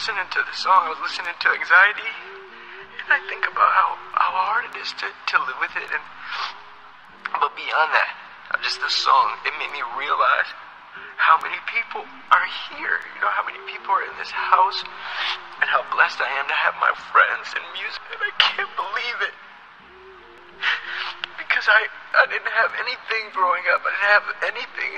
listening to the song, I was listening to Anxiety, and I think about how, how hard it is to, to live with it. And But beyond that, uh, just the song, it made me realize how many people are here. You know, how many people are in this house, and how blessed I am to have my friends and music. And I can't believe it. Because I, I didn't have anything growing up. I didn't have anything.